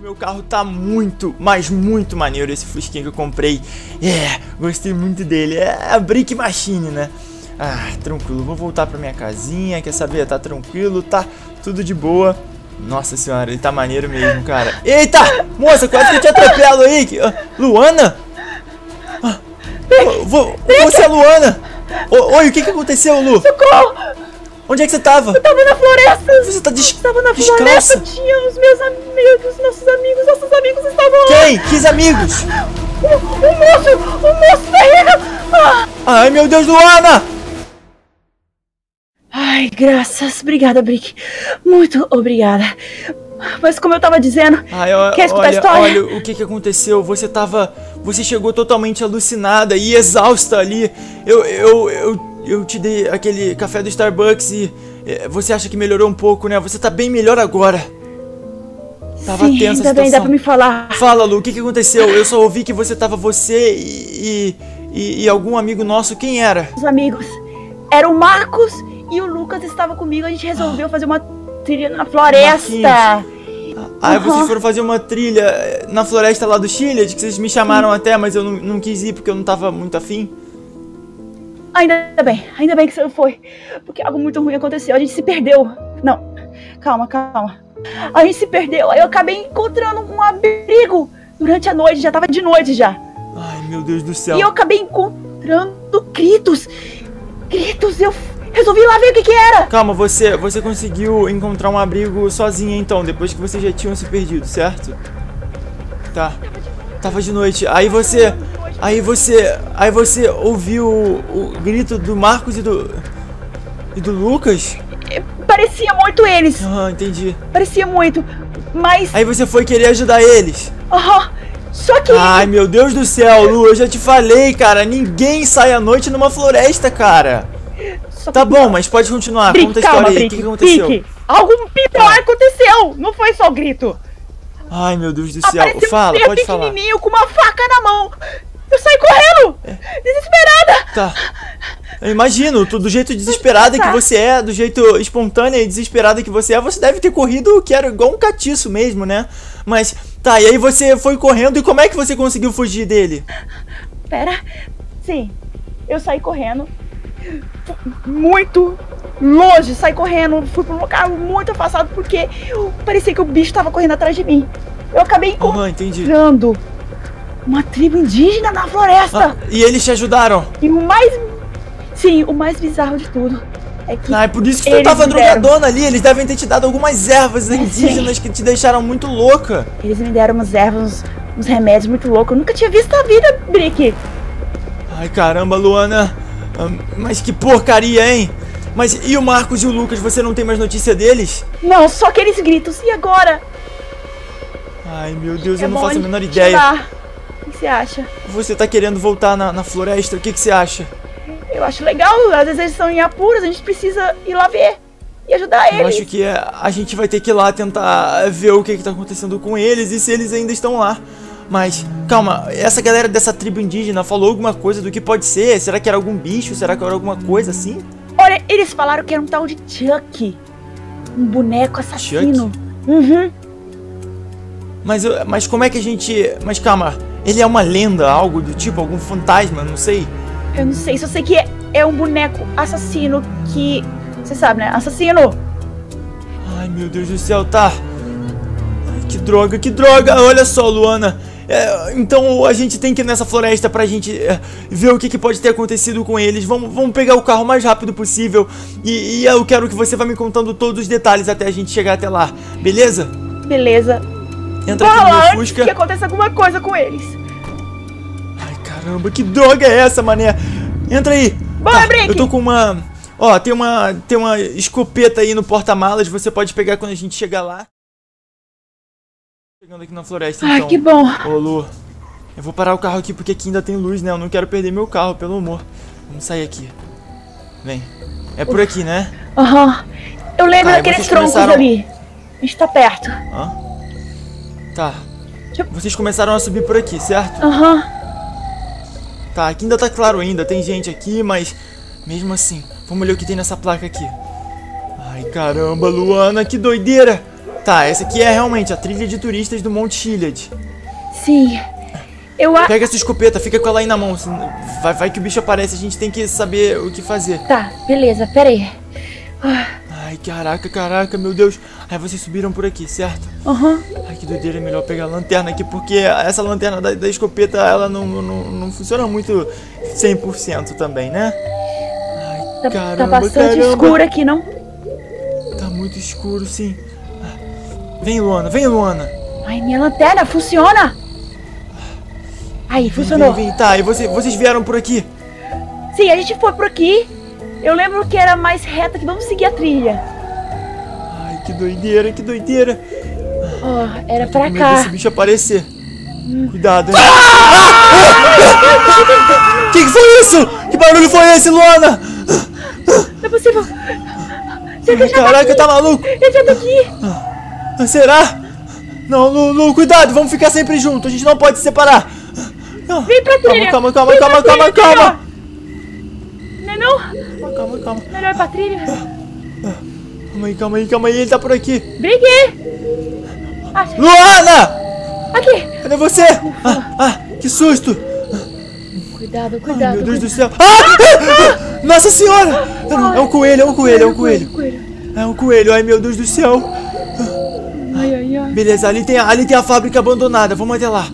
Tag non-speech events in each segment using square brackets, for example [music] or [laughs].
Meu carro tá muito, mas muito maneiro esse Fusquinha que eu comprei. É, gostei muito dele. É a Brick Machine, né? Ah, tranquilo. Vou voltar pra minha casinha. Quer saber? Tá tranquilo, tá tudo de boa. Nossa senhora, ele tá maneiro mesmo, cara. Eita! Moça, quase que eu te atropelo aí. Ah, Luana? Ah, vo- você é Luana? Oi, o que que aconteceu, Lu? Socorro! Onde é que você tava? Eu tava na floresta! Você tá des... Eu tava na descalça? floresta, tinha os meus amigos Quem? Que amigos? O, o moço! O moço terrível! Ah! Ai, meu Deus, Luana! Ai, graças. Obrigada, Brick. Muito obrigada. Mas como eu tava dizendo, Ai, ó, quer escutar a olha, história? olha o que que aconteceu. Você tava. Você chegou totalmente alucinada e exausta ali. Eu, eu, eu, eu te dei aquele café do Starbucks e. eh, Você acha que melhorou um pouco, né? Você tá bem melhor agora. Tava Sim, tensa a ainda bem, dá pra me falar. Fala, Lu, o que que aconteceu? Eu só ouvi que você tava você e. e, e algum amigo nosso. Quem era? Os amigos. Era o Marcos e o Lucas estavam comigo. A gente resolveu fazer uma trilha na floresta. Ah, Uhum. vocês foram fazer uma trilha eh, na floresta lá do Chile, de que vocês me chamaram até, mas eu não, não quis ir porque eu não tava muito afim. Ainda bem, ainda bem que você foi. Porque algo muito ruim aconteceu. A gente se perdeu. Não, calma, calma. A gente se perdeu. Aí eu acabei encontrando um abrigo durante a noite. Já tava de noite já. Ai, meu Deus do céu. E eu acabei encontrando gritos. Gritos. Eu resolvi ir lá ver o que que era. Calma, você, você conseguiu encontrar um abrigo sozinha então, depois que vocês já tinham se perdido, certo? Tá. Tava de noite. Aí você. Aí você. Aí você ouviu o, o grito do Marcos e do. E do Lucas? Parecia muito eles. Ah, entendi. Parecia muito. Mas. Aí você foi querer ajudar eles. aham, só que. Ai, meu Deus do céu, Lu, eu já te falei, cara. Ninguém sai à noite numa floresta, cara. só Tá que- bom, mas pode continuar. Brick, Conta a calma, história aí. O que, que aconteceu? Brick, algo pior aconteceu. Não foi só o grito. Ai, meu Deus do céu. Apareceu Fala, um pode falar. pequenininho com uma faca na mão. Eu saí correndo, É. desesperada. Tá. Eu imagino, tu, do jeito desesperada que Tá. você é, do jeito espontânea e desesperada que você é, você deve ter corrido que era igual um catiço mesmo, né? Mas, tá, e aí você foi correndo e como é que você conseguiu fugir dele? Pera, sim, eu saí correndo muito longe, saí correndo, fui pra um lugar muito afastado porque parecia que o bicho tava correndo atrás de mim. Eu acabei Aham, entendi. Uma tribo indígena na floresta. Ah, e eles te ajudaram? E o mais. Sim, o mais bizarro de tudo é que. Ah, é por isso que tu tava drogadona ali. Eles devem ter te dado algumas ervas indígenas que te deixaram muito louca. Eles me deram umas ervas, uns, uns remédios muito loucos. Eu nunca tinha visto na vida, Brick. Ai, caramba, Luana. Ah, Mas que porcaria, hein? Mas e o Marcos e o Lucas, você não tem mais notícia deles? Não, só aqueles gritos. E agora? Ai, meu Deus, É eu não faço a menor ideia. tirar. Você acha? Você tá querendo voltar na, na floresta, o que, que você acha? Eu acho legal, às vezes eles estão em apuros, a gente precisa ir lá ver e ajudar Eu eles. acho que é, a gente vai ter que ir lá tentar ver o que, que tá acontecendo com eles e se eles ainda estão lá. Mas, calma, essa galera dessa tribo indígena falou alguma coisa do que pode ser? Será que era algum bicho? Será que era alguma coisa assim? Olha, eles falaram que era um tal de Chuck. Um boneco assassino. Uhum. Mas, eu- mas como é que a gente. Mas calma, ele é uma lenda, algo do tipo, algum fantasma, não sei. Eu não sei, só sei que é, é um boneco assassino que. Você sabe, né? Assassino! Ai meu Deus do céu, tá. Ai, que droga, que droga! Olha só, Luana. É, então a gente tem que ir nessa floresta pra gente é, ver o que, que pode ter acontecido com eles. Vamos, vamos pegar o carro o mais rápido possível. E, e eu quero que você vá me contando todos os detalhes até a gente chegar até lá, beleza? Beleza. Entra Bora aqui no lá meu Fusca. que aconteça alguma coisa com eles. Caramba, que droga é essa, mané? Entra aí. Bora, Brick. Eu tô com uma. Ó, tem uma, tem uma escopeta aí no porta-malas. Você pode pegar quando a gente chegar lá. Chegando aqui na floresta, Ai, então. que bom. Ô, Lu, eu vou parar o carro aqui porque aqui ainda tem luz, né? Eu não quero perder meu carro, pelo amor. Vamos sair aqui. Vem. É por aqui, né? Aham. Eu lembro Tá, daqueles troncos começaram- ali. A gente tá perto. Hã? Tá. Vocês começaram a subir por aqui, certo? Aham. Tá, aqui ainda tá claro ainda, tem gente aqui, mas mesmo assim, vamos olhar o que tem nessa placa aqui. Ai, caramba, Luana, que doideira! Tá, essa aqui é realmente a trilha de turistas do Monte Chiliad. Sim. Eu a... Pega essa escopeta, fica com ela aí na mão. Vai, vai que o bicho aparece, a gente tem que saber o que fazer. Tá, beleza, pera aí. Ah, Ai, caraca, caraca, meu Deus. Aí vocês subiram por aqui, certo? Aham. Ai, que doideira, é melhor pegar a lanterna aqui, porque essa lanterna da, da escopeta, ela não, não, não funciona muito 100% também, né? Ai, Tá, caramba, tá bastante caramba. escuro aqui, não? Tá muito escuro, sim. Vem, Luana, vem, Luana. Ai, minha lanterna funciona! Aí, Vem, funcionou. Vem, vem. Tá, e você, vocês vieram por aqui? Sim, a gente foi por aqui. Eu lembro que era mais reta que vamos seguir a trilha. Que doideira, que doideira. Ó, era Tô pra cá. bicho aparecer. Cuidado, hein? Ah! [laughs] Que que foi isso? Que barulho foi esse, Luana? Não é possível. Será que tá Caraca, aqui? tá maluco? Ele já tá aqui. Será? Não, Lu, Lu, cuidado, vamos ficar sempre juntos. A gente não pode se separar. Não. Vem pra trilha. Calma, calma, Vem calma, calma, trilha, calma, Não é não? calma. Calma, calma. Melhor pra trilha. Calma aí, calma aí, calma aí. Ele tá por aqui. Briguei. Ah, Luana! aqui. Cadê você? Ah, ah, que susto. Cuidado, Ai, cuidado. meu Deus do cuidado. céu. Ah! ah! Nossa senhora! É um coelho, é um coelho, é um coelho. Coelho. É um coelho, ai meu Deus do céu. Ai, ai, ai. Beleza, ali tem, a- ali tem a fábrica abandonada, vamos até lá.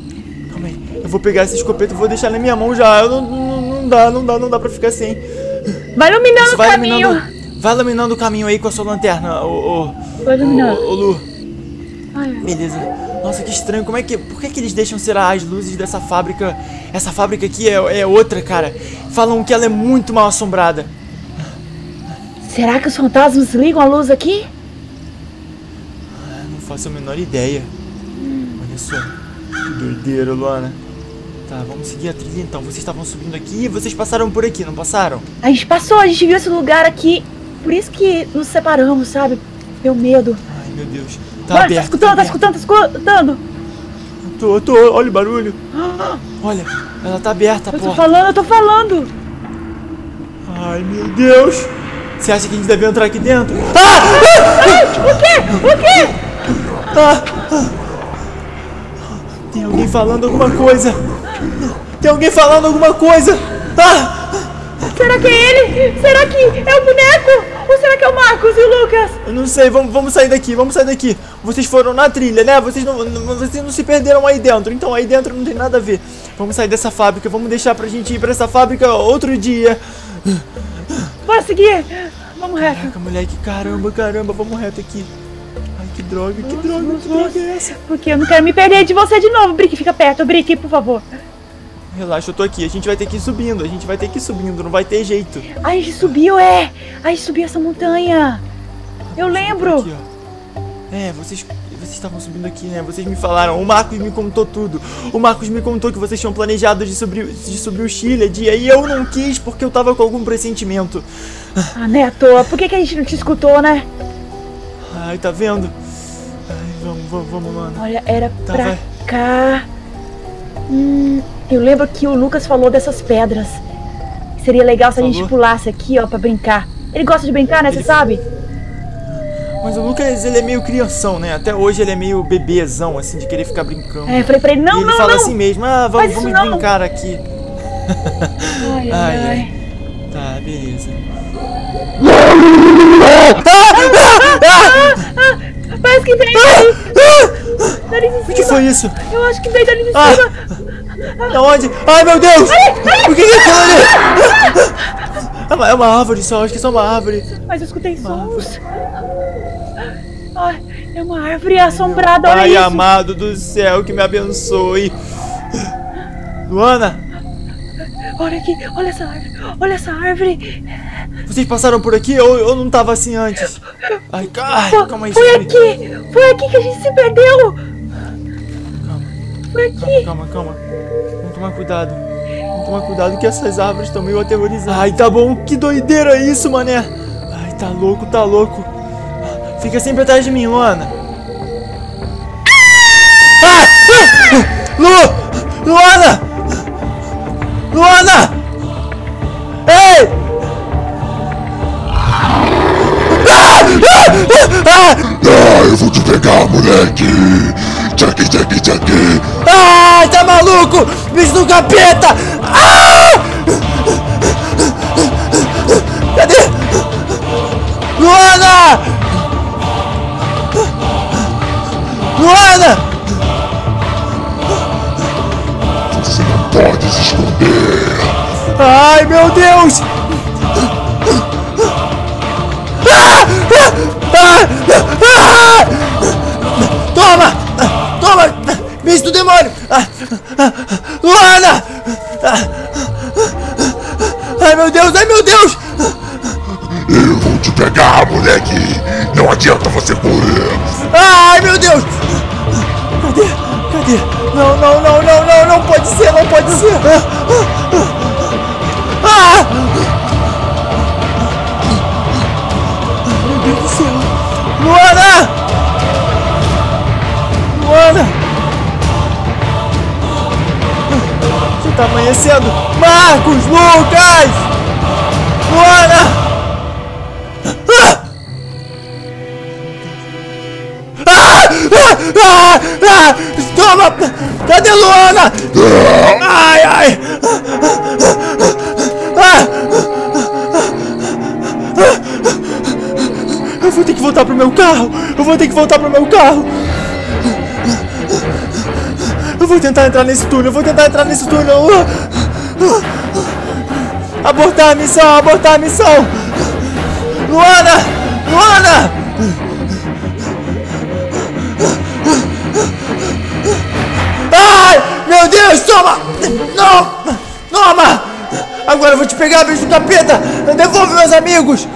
Calma aí, eu vou pegar essa escopeta e vou deixar na minha mão já. Eu não, não, não dá, não dá, não dá pra ficar sem. Vai iluminando Isso o caminho. iluminando, vai iluminando o caminho aí com a sua lanterna, ô, ô, Vai ô, Lu. Ai. Beleza. Nossa, que estranho, como é que, por que que eles deixam ser as luzes dessa fábrica? Essa fábrica aqui é, é outra, cara. Falam que ela é muito mal assombrada. Será que os fantasmas ligam a luz aqui? Ah, Não faço a menor ideia. Olha só. Que doideira, Luana. Tá, vamos seguir a trilha então. Vocês estavam subindo aqui e vocês passaram por aqui, não passaram? A gente passou, a gente viu esse lugar aqui. Por isso que nos separamos, sabe? Deu medo. Ai, meu Deus. Tá Olha, aberto. tá escutando, tá escutando, tá escutando. Tô, tô, olha o barulho. [gasps] Olha, ela tá aberta a Eu tô porta. falando, eu tô falando. Ai, meu Deus. Você acha que a gente deve entrar aqui dentro? Ah! O quê? O quê? Ah! Ah! Tem alguém falando alguma coisa. Tem alguém falando alguma coisa. Ah! Será que é ele? Será que é o boneco? Ou será que é o Marcos e o Lucas? Eu não sei, vamos, vamos sair daqui, vamos sair daqui. Vocês foram na trilha, né? Vocês não, não- vocês não se perderam aí dentro, então aí dentro não tem nada a ver. Vamos sair dessa fábrica, vamos deixar pra gente ir pra essa fábrica outro dia. Bora seguir. Vamos reto. Caraca, moleque, caramba, caramba, vamos reto aqui. Ai, que droga, que droga, que droga é essa? Porque eu não quero me perder de você de novo. Brick, fica perto. Brick, por favor. Relaxa, eu tô aqui, a gente vai ter que ir subindo, a gente vai ter que ir subindo, não vai ter jeito. A gente subiu, é. A gente subiu essa montanha. Eu lembro. Aqui, ó. É, vocês vocês estavam subindo aqui, né? Vocês me falaram, o Marcos me contou tudo. O Marcos me contou que vocês tinham planejado de subir, de subir o Chile, e aí eu não quis porque eu tava com algum pressentimento. Ah, né, à toa. Por que, que a gente não te escutou, né? Ai, tá vendo? Ai, vamos, vamos, vamos, mano. Olha, era Tá, pra vai. cá. Hum, eu lembro que o Lucas falou dessas pedras. Seria legal se a gente pulasse aqui, ó, pra brincar. Ele gosta de brincar, né? Você Ele- sabe? Mas o Lucas, ele é meio crianção, né? Até hoje ele é meio bebezão, assim, de querer ficar brincando. É, eu falei pra ele, não, e ele não, fala não. assim mesmo, ah, vamos, vamos brincar aqui. Ai, ai, Ai. Tá, beleza. Parece que veio dali. Dali de O que foi isso? Eu acho que veio dali de Ah! cima. Da onde? Ai, meu Deus! O que que é aquilo ali? É uma, árvore só, acho que é só uma árvore. Mas eu escutei sons. Ai, é uma árvore assombrada, olha Pai isso. amado do céu, que me abençoe. Luana, Olha aqui, olha essa árvore. Olha essa árvore. vocês passaram por aqui ou eu não tava assim antes? Ai, ai calma aí. foi aqui. Foi aqui que a gente se perdeu. Aqui. Calma, calma. Vamos tomar cuidado. Vamos tomar cuidado que essas árvores estão meio aterrorizadas. Ai, tá bom. Que doideira isso, mané. Ai, tá louco, tá louco. Fica sempre atrás de mim, Luana. Ah! Ah! Lu! Luana! Luana! Ei! Ah! Ah! Ah! eu vou te pegar, moleque! Chuck, Chuck, Chuck! Ah, tá maluco? Bicho do capeta! Ah! Cadê? Luana! Luana! Você não pode se esconder! Ai, meu Deus! Luana! Luana! Já tá amanhecendo! Marcos! Lucas! Luana! Ah! Ah! Toma! Cadê Luana? Ai, ai! Ter que voltar pro meu carro! Eu vou ter que voltar pro meu carro! Eu vou tentar entrar nesse túnel, eu vou tentar entrar nesse túnel! Abortar a missão, abortar a missão! Luana! Luana! Ai! Meu Deus, toma! Não! Toma! Agora eu vou te pegar, bicho do capeta! Devolve meus amigos!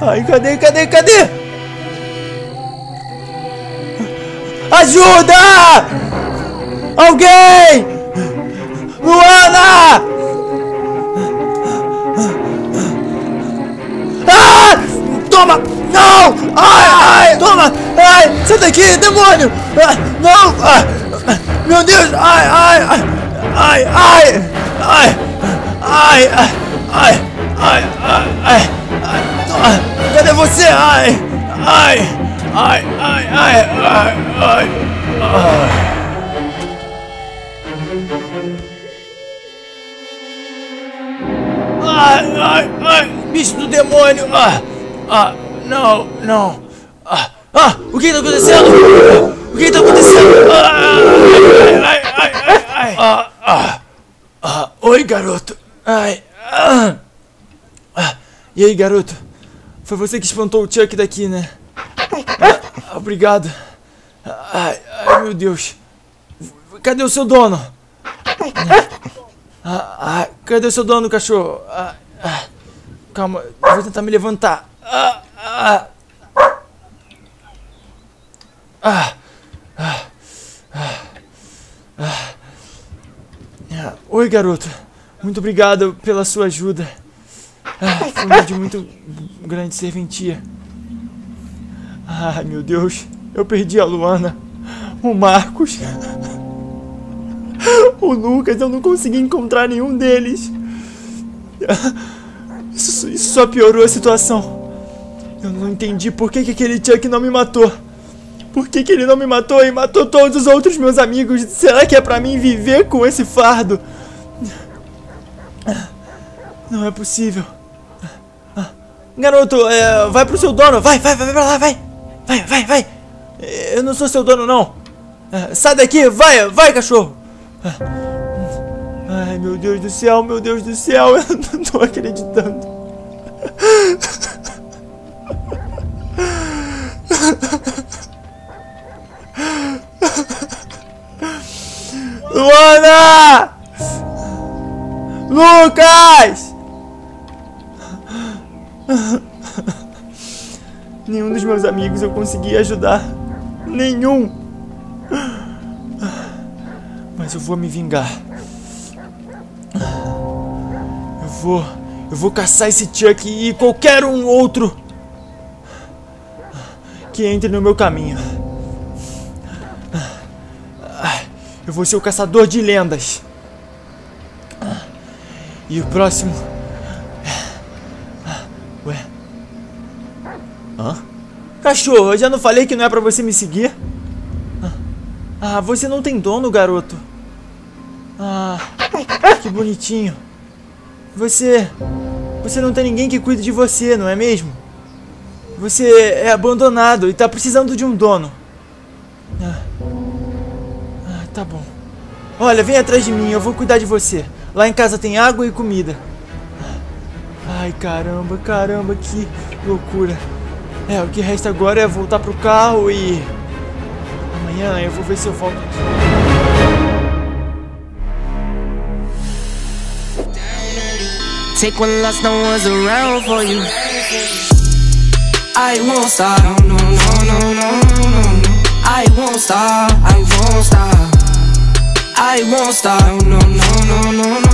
Ai, cadê, cadê, cadê? Ajuda! Alguém! Luana! Ah! Toma! Não! Ai, ai! Toma! Ai! Sai daqui, demônio! Ah, não! Ah, meu Deus! Ai, ai! Ai, ai! Ai, ai, ai, ai, ai, ai. ai. Cadê você? Ai! Ai! Ai! Ai! Ai! Ai! Ai! ai. Ai, ai, ai, bicho do demônio! Ah, ah, não, não. Ah, ah, o que tá acontecendo? O que tá acontecendo? Ah, ai, ai, ai, ai, Ah, ah, ah, oi, garoto. Ai, ah, ah, e aí, garoto? Foi você que espantou o Chuck daqui, né? Ah, obrigado. Ai, ai, meu Deus. Cadê o seu dono? Ah, ah, cadê o seu dono, cachorro? Ah, ah, calma, vou tentar me levantar. Ah, ah, ah, ah, ah, ah. Oi, garoto. Muito obrigado pela sua ajuda. Ah, foi de muito grande serventia. Ai, meu Deus. Eu perdi a Luana. O Marcos. O Lucas, eu não consegui encontrar nenhum deles. Isso, isso só piorou a situação. Eu não entendi por que, que aquele Chuck não me matou. Por que, que ele não me matou e matou todos os outros meus amigos? Será que é pra mim viver com esse fardo? Não é possível. Garoto, é, vai pro seu dono. Vai, vai, vai pra lá, vai. Vai, vai, vai. Eu não sou seu dono, não. Sai daqui, vai, vai, cachorro. Ai, meu Deus do céu, meu Deus do céu, [laughs] eu não tô acreditando. Luana! Lucas! [laughs] Nenhum dos meus amigos eu consegui ajudar. Nenhum! Mas eu vou me vingar. Eu vou. Eu vou caçar esse Chuck e qualquer um outro que entre no meu caminho. Eu vou ser o caçador de lendas. E o próximo. Ué. Hã? Cachorro, eu já não falei que não é pra você me seguir? Ah, ah você não tem dono, garoto. Ah, que bonitinho. Você... Você não tem ninguém que cuide de você, não é mesmo? Você é abandonado e tá precisando de um dono. Ah, ah tá bom. Olha, vem atrás de mim, eu vou cuidar de você. Lá em casa tem água e comida. Ai, caramba, caramba, que loucura. É, o que resta agora é voltar pro carro e... Amanhã eu vou ver se eu volto aqui. Take one last no one's around for you. I won't stop. No, no, no, no, no, no, no. I won't stop. I won't stop. I won't stop. No, no, no, no, no.